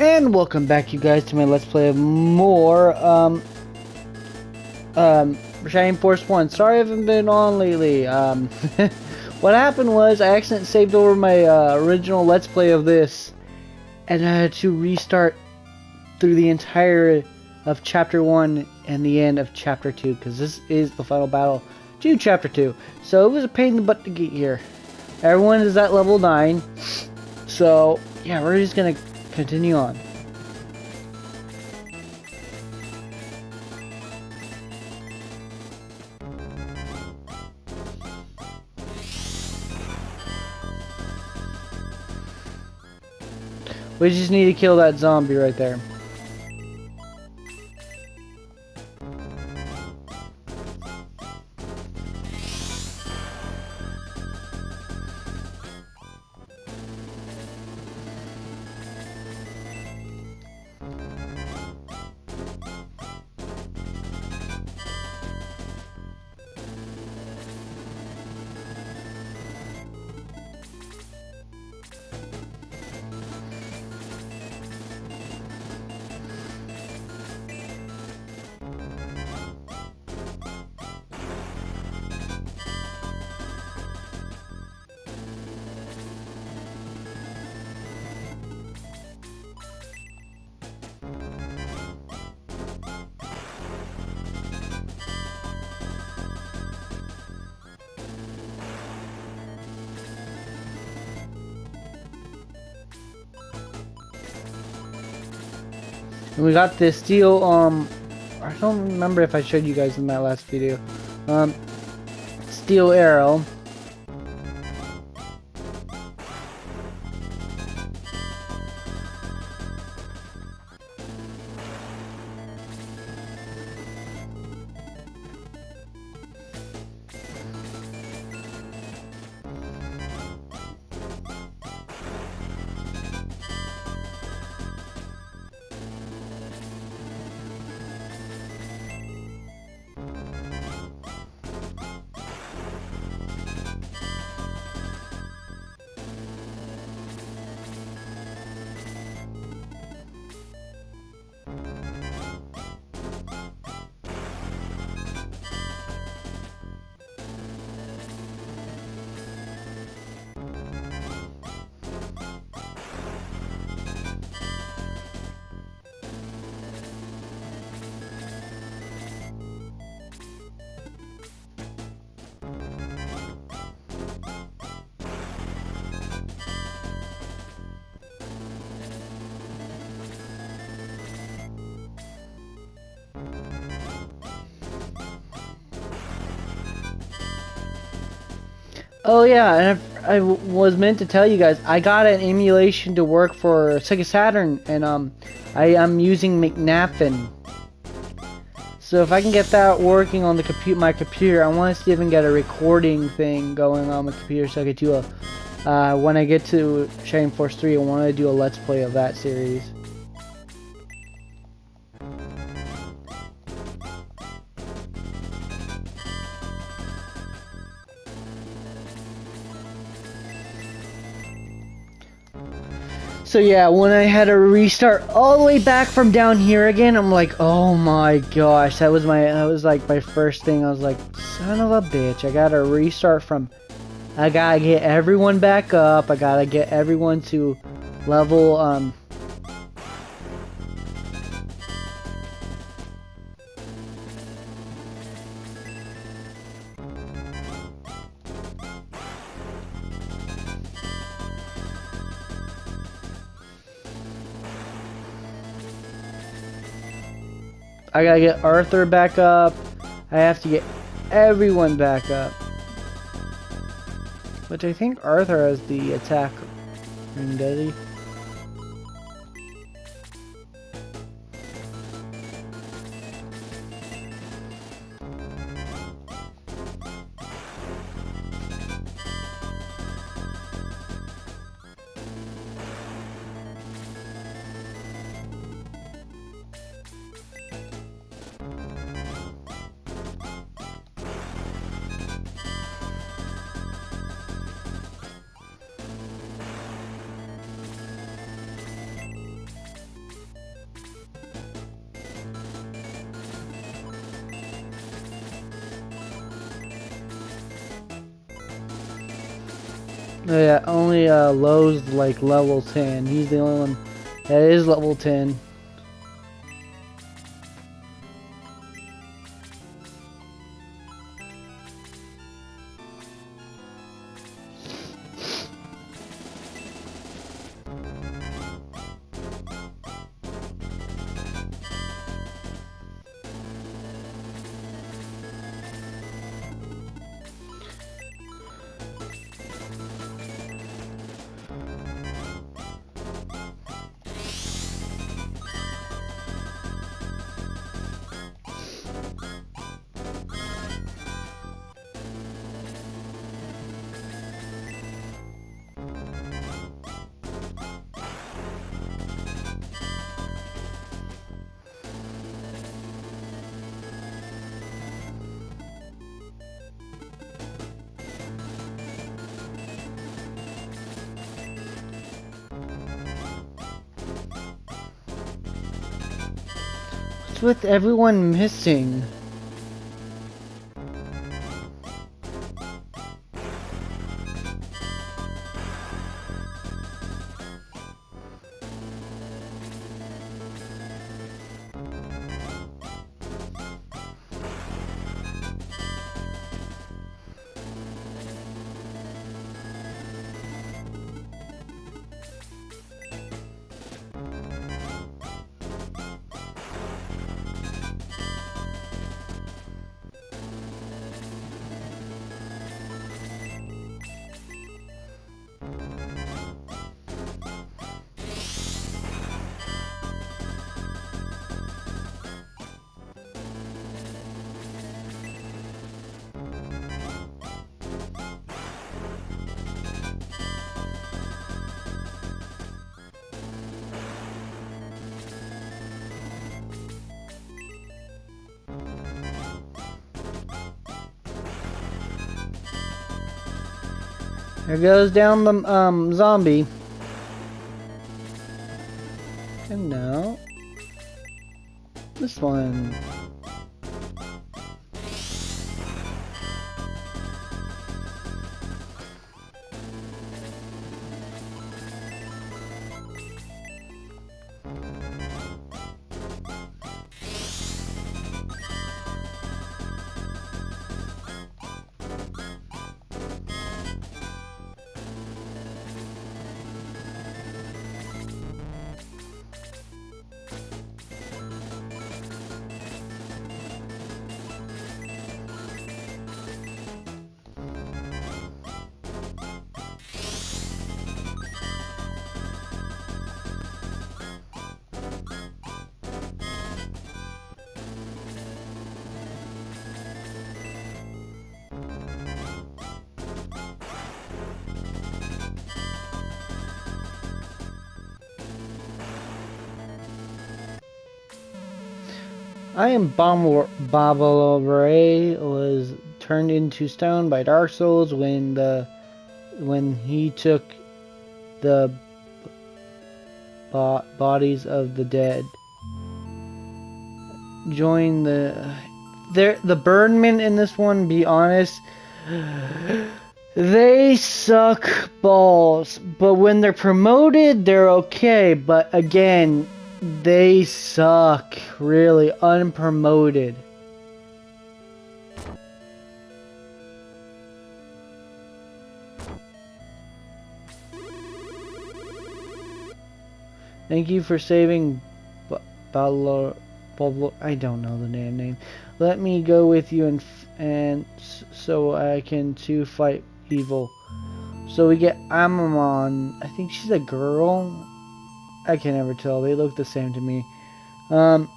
And welcome back, you guys, to my Let's Play of more, um, um, Shining Force 1. Sorry I haven't been on lately. Um, what happened was I accidentally saved over my uh, original Let's Play of this, and I had to restart through the entire of Chapter 1 and the end of Chapter 2, because this is the final battle to Chapter 2. So it was a pain in the butt to get here. Everyone is at level 9, so yeah, we're just gonna continue on. We just need to kill that zombie right there. And we got this steel, um, I don't remember if I showed you guys in my last video. Um, steel arrow. Oh yeah, and I, I was meant to tell you guys, I got an emulation to work for Sega Saturn, and um, I am using Mednafen. So if I can get that working on the compute my computer, I want to can get a recording thing going on my computer so I could do a. Uh, when I get to Shining Force 3, I want to do a let's play of that series. So yeah, when I had to restart all the way back from down here again, I'm like, oh my gosh, that was my, that was like my first thing. I was like, son of a bitch, I gotta restart from, I gotta get everyone back up. I gotta get everyone to level, um, I gotta get Arthur back up. I have to get everyone back up. Which I think Arthur has the attack does he? Yeah, only uh, Lowe's like level 10. He's the only one that is level 10. With everyone missing? There goes down the um zombie. And now this one. I am Ray was turned into stone by Dark Sol when the when he took the bo bodies of the dead. Join the there the Birdmen in this one. Be honest, they suck balls. But when they're promoted, they're okay. But again, they suck, really, unpromoted. Thank you for saving Balor. I don't know the damn name. Let me go with you and and so I can too fight evil. So we get Amamon. I think she's a girl. I can never tell. They look the same to me. Um,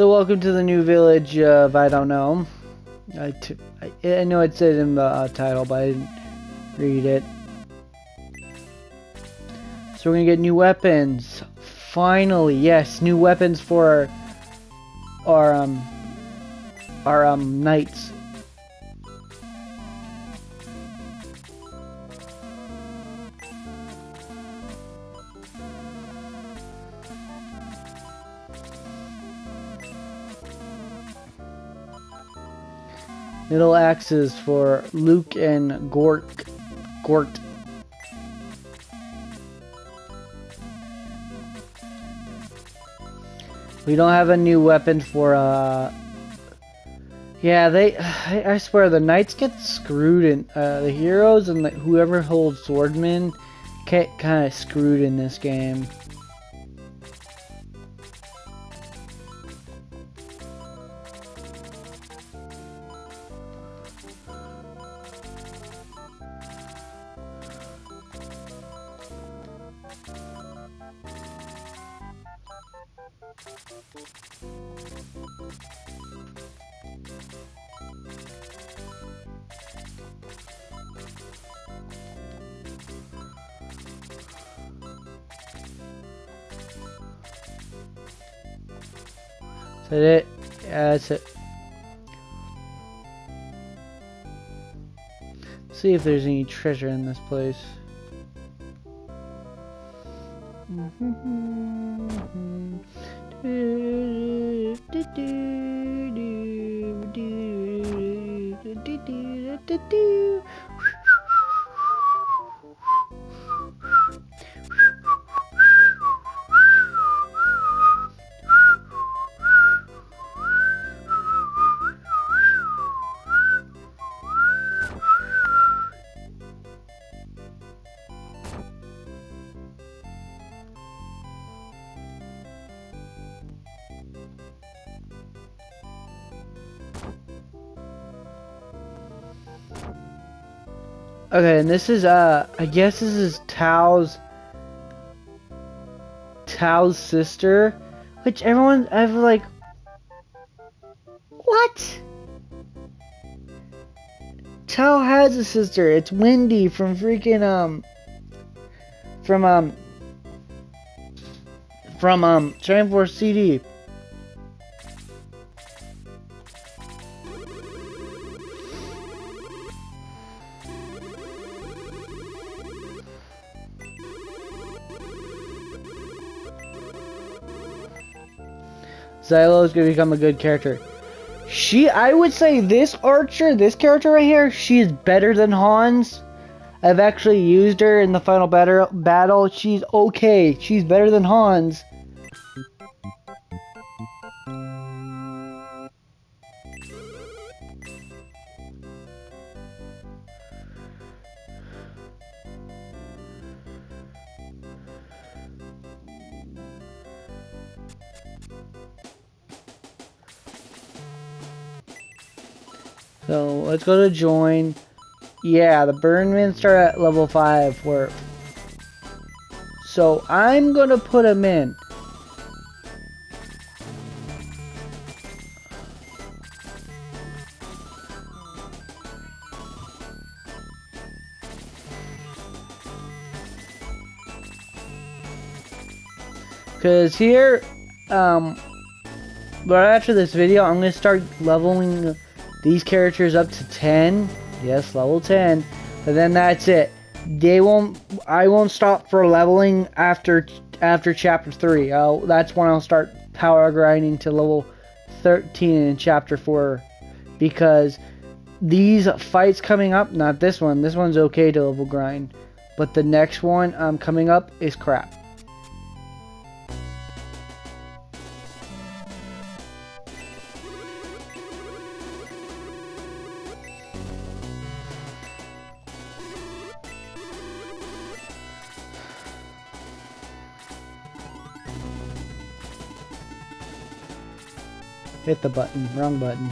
So welcome to the new village of I don't know. I, I know it said in the uh, title, but I didn't read it. So we're gonna get new weapons. Finally, yes, new weapons for our, our um our um knights. Middle axes for Luke and Gork. Gort. We don't have a new weapon for, uh... Yeah, they... I, I swear, the knights get screwed in... Uh, the heroes and the, whoever holds swordmen get kind of screwed in this game. Is that? Yeah, that's it. See if there's any treasure in this place. Okay, and this is uh I guess this is Tao's Tao's sister, which everyone I've like What? Tao has a sister. It's Wendy from freaking um from um from um Triumph Force CD. Xylo is going to become a good character. She, I would say this archer, this character right here, she is better than Hans. I've actually used her in the final battle. Battle, she's okay. She's better than Hans. So let's go to join. Yeah, the Birdmen start at level 5 where So I'm gonna put him in. Cause here, um, right after this video, I'm gonna start leveling these characters up to 10. Yes, level 10. But then that's it. They won't. I won't stop for leveling after after chapter 3. I'll, that's when I'll start power grinding to level 13 in chapter 4 because these fights coming up, not this one. This one's okay to level grind, but the next one um, coming up is crap. Hit the button. Wrong button.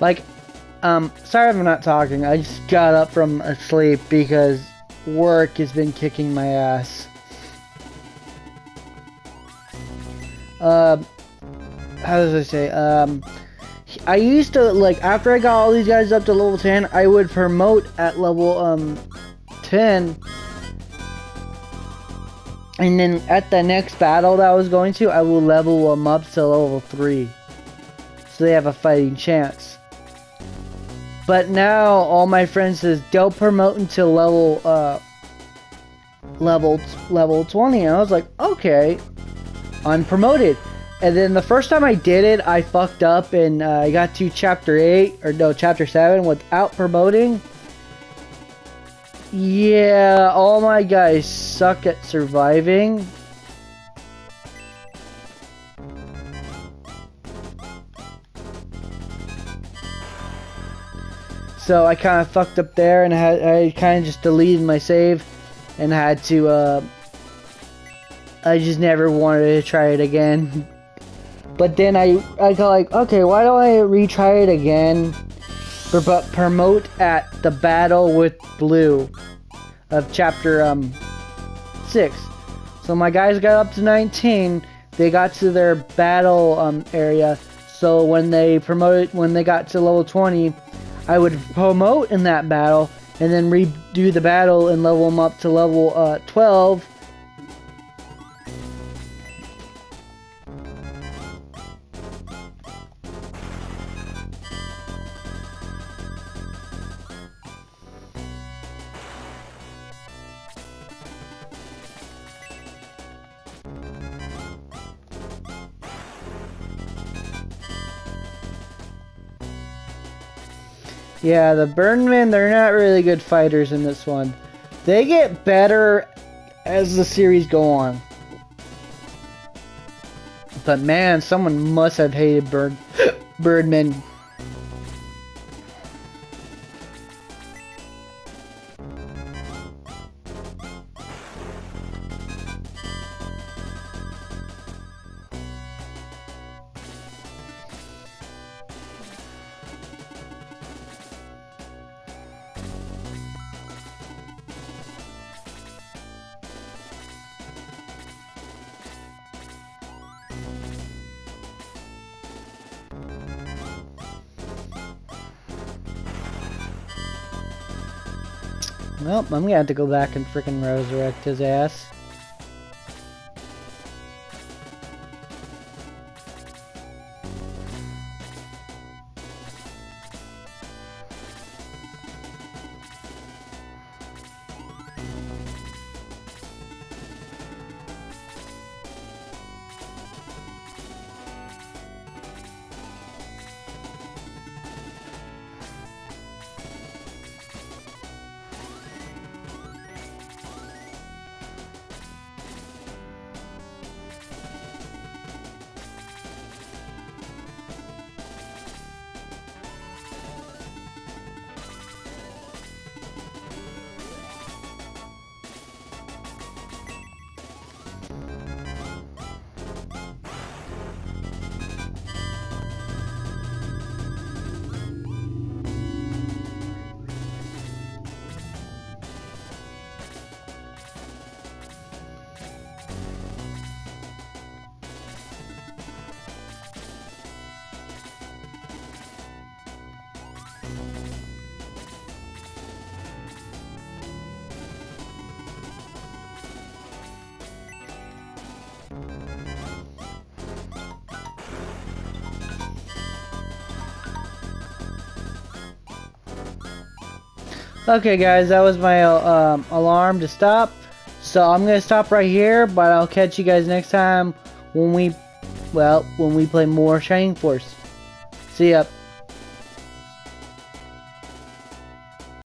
Like, um, sorry if I'm not talking. I just got up from sleep because work has been kicking my ass. Uh, how does I say? Um, I used to, like, after I got all these guys up to level 10, I would promote at level, um, 10. And then at the next battle that I was going to, I will level them up to level 3. So they have a fighting chance. But now all my friends says don't promote until level uh level level 20 and I was like, "Okay. I'm promoted." And then the first time I did it, I fucked up and uh, I got to chapter 8 or no, chapter 7 without promoting. Yeah, all my guys suck at surviving. So I kind of fucked up there and had, I kind of just deleted my save and had to, uh, I just never wanted to try it again. But then I, I got like, okay, why don't I retry it again? But promote at the battle with blue of chapter um, 6. So my guys got up to 19. They got to their battle um, area. So when they promoted, when they got to level 20, I would promote in that battle and then redo the battle and level them up to level uh, 12 Yeah, the Birdmen, they're not really good fighters in this one. They get better as the series go on. But man, someone must have hated Bird Birdman Well, I'm gonna have to go back and freaking resurrect his ass. Okay guys, that was my um, alarm to stop. So I'm going to stop right here, but I'll catch you guys next time when we, well, when we play more Shining Force. See ya.